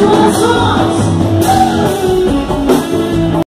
说错。